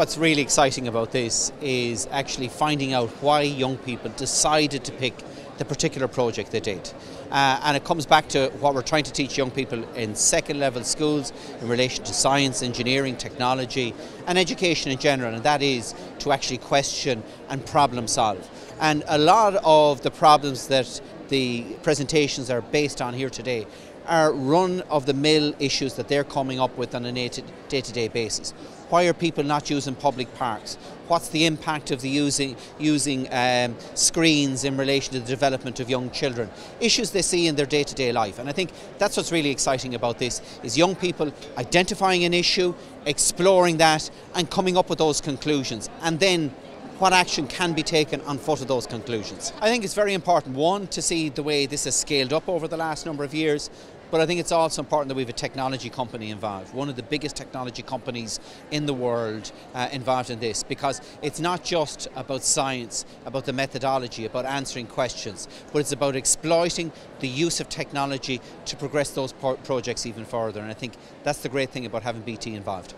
what's really exciting about this is actually finding out why young people decided to pick the particular project they did. Uh, and it comes back to what we're trying to teach young people in second level schools in relation to science, engineering, technology, and education in general, and that is to actually question and problem solve. And a lot of the problems that the presentations are based on here today are run of the mill issues that they're coming up with on a day to day basis. Why are people not using public parks? What's the impact of the using using um, screens in relation to the development of young children? Issues they see in their day to day life. And I think that's what's really exciting about this is young people identifying an issue, exploring that and coming up with those conclusions and then what action can be taken on foot of those conclusions. I think it's very important, one, to see the way this has scaled up over the last number of years, but I think it's also important that we have a technology company involved, one of the biggest technology companies in the world uh, involved in this, because it's not just about science, about the methodology, about answering questions, but it's about exploiting the use of technology to progress those projects even further. And I think that's the great thing about having BT involved.